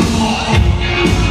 Oh,